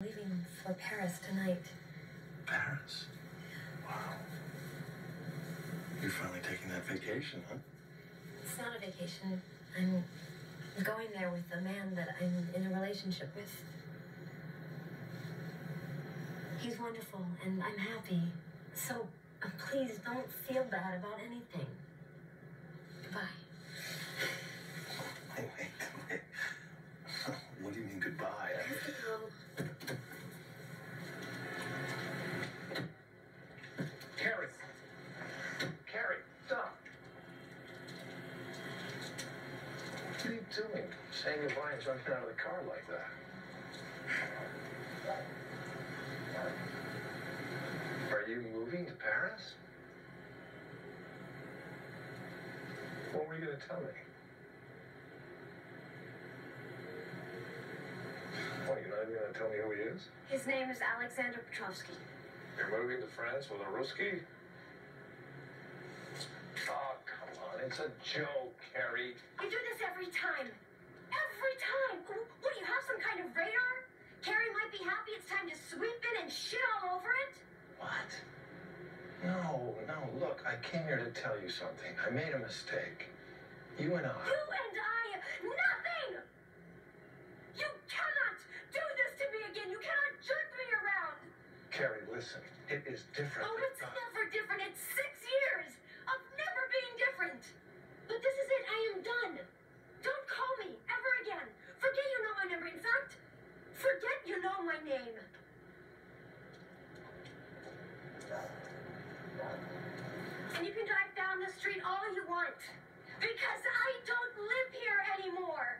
leaving for Paris tonight. Paris? Wow. You're finally taking that vacation, huh? It's not a vacation. I'm going there with a man that I'm in a relationship with. He's wonderful and I'm happy. So uh, please don't feel bad about anything. Goodbye. Wait, wait, wait. What do you mean goodbye? I have to go. Carrie! Carrie, stop! What are you doing? Saying goodbye and jumping out of the car like that? Are you moving to Paris? What were you going to tell me? What, you're not even going to tell me who he is? His name is Alexander Petrovsky. You're moving to France with a Ruski? It's a joke, Carrie. You do this every time. Every time. What do you have? Some kind of radar? Carrie might be happy it's time to sweep in and shit all over it? What? No, no, look, I came here to tell you something. I made a mistake. You and I. You and I, nothing! You cannot do this to me again. You cannot jerk me around. Carrie, listen. It is different. Oh, know my name. And you can drive down the street all you want. Because I don't live here anymore.